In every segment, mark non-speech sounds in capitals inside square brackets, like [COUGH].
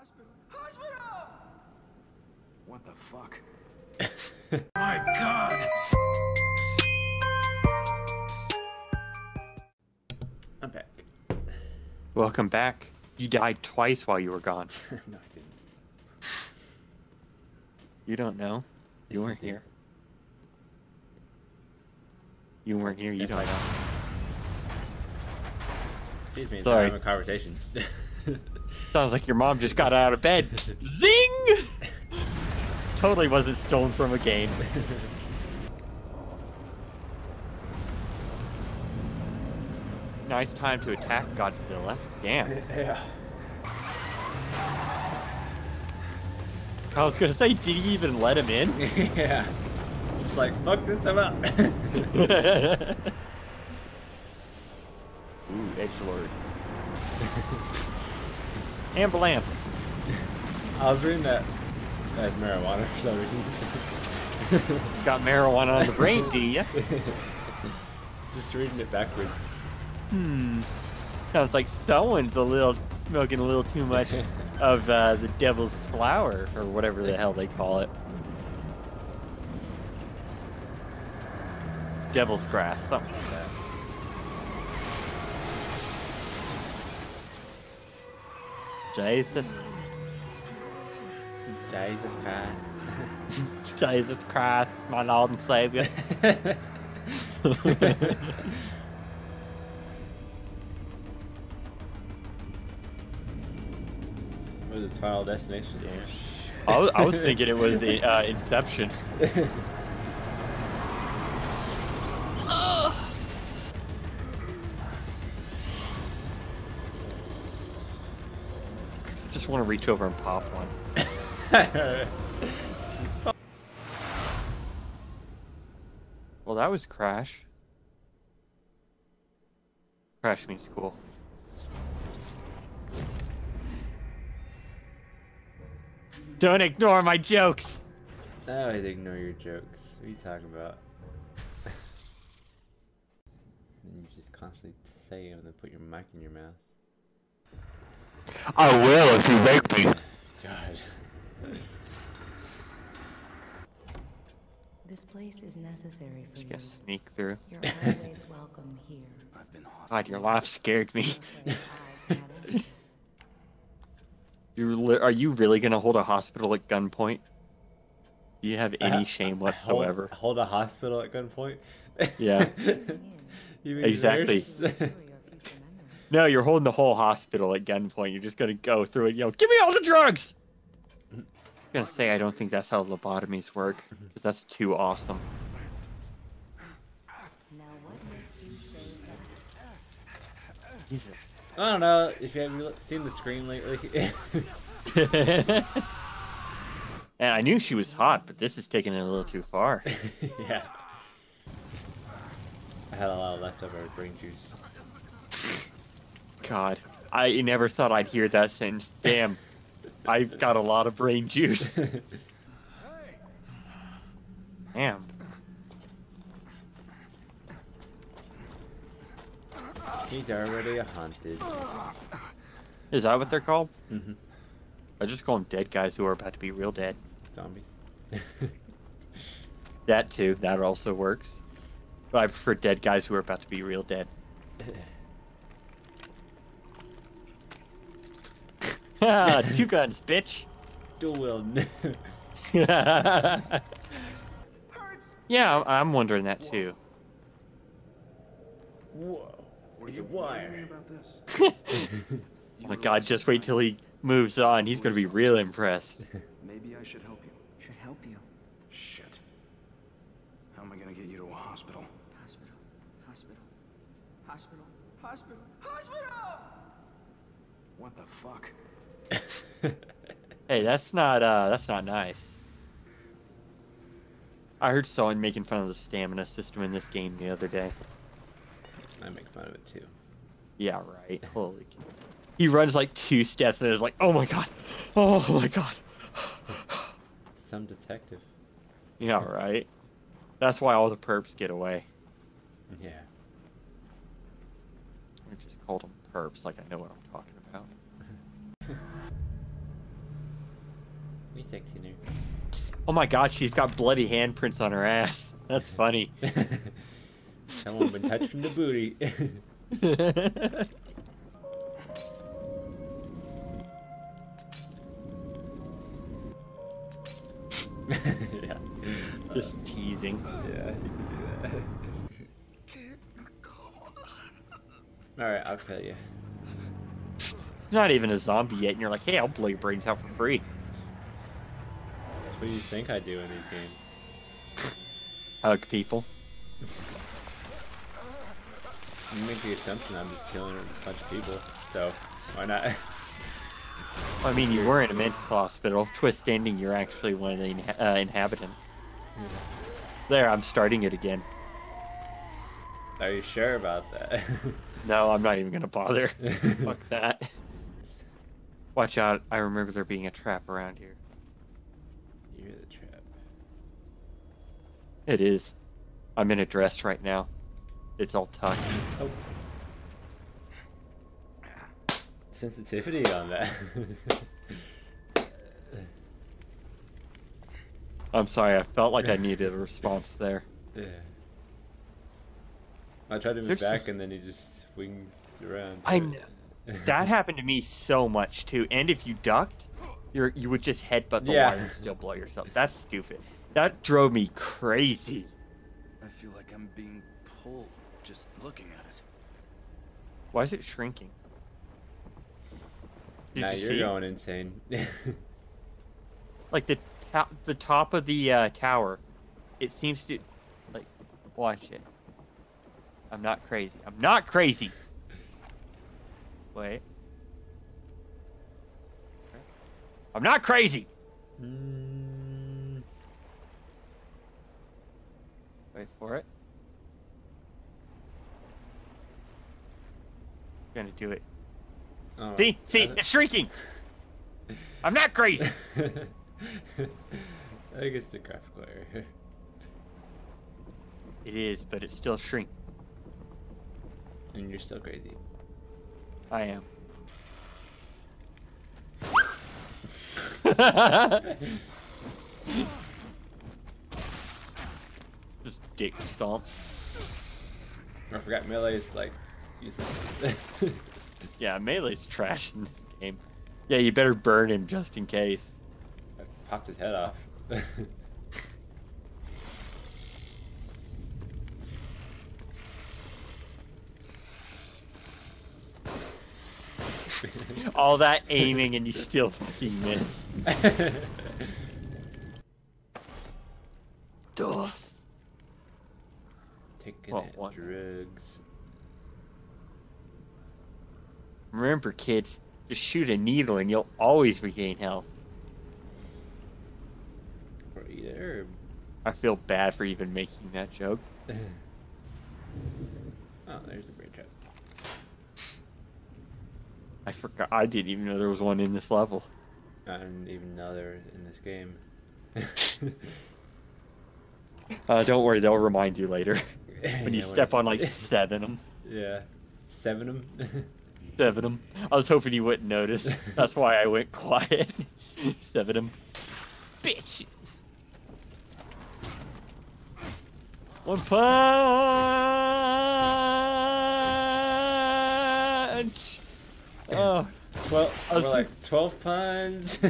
Hospital! Hospital! What the fuck? [LAUGHS] My God. I'm back. Welcome back. You died twice while you were gone. [LAUGHS] no, I didn't. You don't know. You Yes, I weren't did. here. You weren't here. You If don't I- know. Excuse me, Sorry. I'm having a conversation. [LAUGHS] Sounds like your mom just got out of bed. [LAUGHS] Zing! totally wasn't stolen from a game. nice time to attack Godzilla. Damn. yeah. I was gonna say, did he even let him in? [LAUGHS] yeah. Just like, fuck this, I'm out. [LAUGHS] Ooh, edgelord. Ambulance. I was reading that as marijuana for some reason. [LAUGHS] Got marijuana on the brain, do ya? [LAUGHS] Just reading it backwards. Hmm. Sounds like someone's a little smoking a little too much [LAUGHS] of uh, the devil's flower or whatever the hell they call it. Devil's grass, something like that. Jesus, Jesus Christ. [LAUGHS] Jesus Christ, my Lord and Savior. [LAUGHS] what is its final destination? I was, I was thinking it was the uh, Inception. [LAUGHS] Just want to reach over and pop one. [LAUGHS] Well, that was Crash. Crash means cool. Don't ignore my jokes! I always ignore your jokes. What are you talking about? [LAUGHS] you just constantly say them and then put your mic in your mouth. I will if you make me. God. This place is necessary for Just you. gonna sneak through. You're always welcome here. [LAUGHS] I've been God, your laugh scared me. I'm afraid I haven't. You're you really gonna hold a hospital at gunpoint? Do you have any Uh, shame whatsoever? Hold, a hospital at gunpoint? Yeah. [LAUGHS] you mean Exactly. [LAUGHS] No, you're holding the whole hospital at gunpoint. You're just gonna go through it. Yo, give me all the drugs. I'm gonna say I don't think that's how lobotomies work, because that's too awesome. Now what makes you say that? Jesus. I don't know if you haven't seen the screen lately. [LAUGHS] and I knew she was hot, but this is taking it a little too far. [LAUGHS] yeah. I had a lot of leftover brain juice. [LAUGHS] God, I never thought I'd hear that sentence. Damn, [LAUGHS] I've got a lot of brain juice. [LAUGHS] Damn. He's already haunted. Is that what they're called? hmm I just call them dead guys who are about to be real dead. Zombies. That too. That also works. But I prefer dead guys who are about to be real dead. [LAUGHS] Ah, [LAUGHS] Two guns, bitch. Dual wield. [LAUGHS] yeah, Hurts! I'm- I'm wondering that too. Whoa. Were It's you a wire. wondering about this? oh [LAUGHS] my god, just wait till he moves on. He's gonna be real impressed. Maybe I should help you. Should help you. Shit. How am I gonna get you to a hospital? Hospital. Hospital. Hospital. Hospital. Hospital! What the fuck? [LAUGHS] Hey, that's not uh that's not nice. I heard someone making fun of the stamina system in this game the other day. I make fun of it too. Yeah, right. Holy. He runs like two steps and is like, oh my god. Oh my god. [LAUGHS] Some detective. Yeah, right. That's why all the perps get away. Yeah. I just called them perps like I know what I'm talking about. Sexy [LAUGHS] in Oh my god, she's got bloody handprints on her ass. That's [LAUGHS] funny. there. Someone been touching the booty. yeah. [LAUGHS] Just teasing. Yeah. Alright, I'll kill you. Not even a zombie yet, and you're like, hey, I'll blow your brains out for free. That's what you think I do in these games. Hug people. You make the assumption I'm just killing a bunch of people, so why not? [LAUGHS] I mean, you were in a mental hospital. Twist ending, you're actually one of the inha- uh, inhabitants. There, I'm starting it again. Are you sure about that? [LAUGHS] No, I'm not even gonna bother. [LAUGHS] Fuck that. Watch out, I remember there being a trap around here. You're the trap. It is. I'm in a dress right now. It's all tucked. Oh. Sensitivity on that. [LAUGHS] I'm sorry, I felt like I needed a response there. yeah. I tried to move Seriously? back and then he just swings around. I to kn- it. That happened to me so much too. And if you ducked, you're you would just headbutt the Yeah. wire and still blow yourself. That's stupid. That drove me crazy. I feel like I'm being pulled just looking at it. Why is it shrinking? Did now you you're see? going insane. [LAUGHS] Like the ta- the top of the uh, tower, it seems to like watch it. I'm not crazy. I'm not crazy. Wait. I'm not crazy. Mm, Wait for it. I'm Gonna do it. oh, See, see, it's shrinking. [LAUGHS] I'm not crazy. [LAUGHS] I guess the graphical error. It is, but it's still shrinking. And you're still crazy. I am. [LAUGHS] Just dick stomp. I forgot melee is like useless. [LAUGHS] Yeah, melee's trash in this game. Yeah, you better burn him just in case. I popped his head off. [LAUGHS] [LAUGHS] All that aiming and you still fucking miss. Duh. Taking Well, it, what? drugs. Remember, kids, just shoot a needle and you'll always regain health. Or eat a herb. I feel bad for even making that joke. [LAUGHS] oh, there's the brain trap. I forgot. I didn't even know there was one in this level. I didn't even know they were in this game. [LAUGHS] Uh, don't worry, they'll remind you later [LAUGHS] when you Yeah, step on like [LAUGHS] seven of them. yeah, seven of them. Seven of them. I was hoping you wouldn't notice. That's why I went quiet. seven of them. Bitch. One punch. Oh. Twelve. I was We're like twelve punch. [LAUGHS]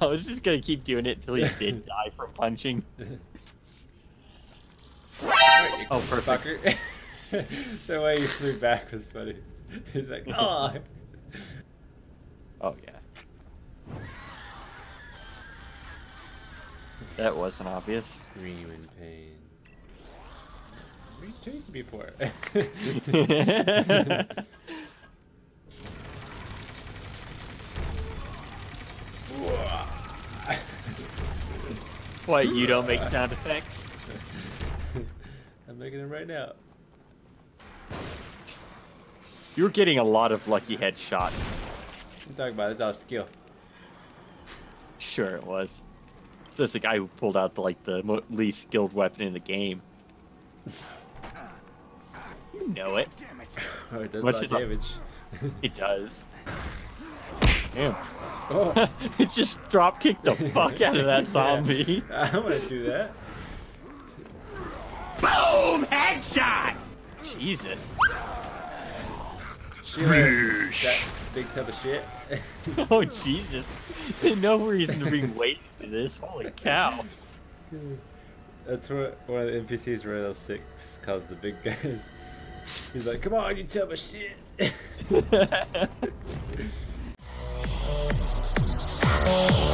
I was just gonna keep doing it till he did die from punching. [LAUGHS] Oh, perfect. Fucker. [LAUGHS] the way you flew back was funny. He's like, oh. Oh yeah. That wasn't obvious. Scream in pain. What are you chasing me for? [LAUGHS] what, you don't make sound effects? I'm making them right now. You're getting a lot of lucky headshots. I'm talking about it's all skill. Sure it was. That's the guy who pulled out the, like the least skilled weapon in the game. [LAUGHS] You know it. Damn it. [LAUGHS] Oh, it does Much a lot as of I- damage. It does. Damn. Oh, [LAUGHS] it just drop kicked the [LAUGHS] fuck out of that Yeah. zombie. I want to do that. Boom! Headshot! Jesus. That big tub of shit. Oh Jesus. No reason to be weight to this. Holy cow. That's what one of the NPCs Rail 6 calls the big guys. He's like, come on, you tell me shit. [LAUGHS]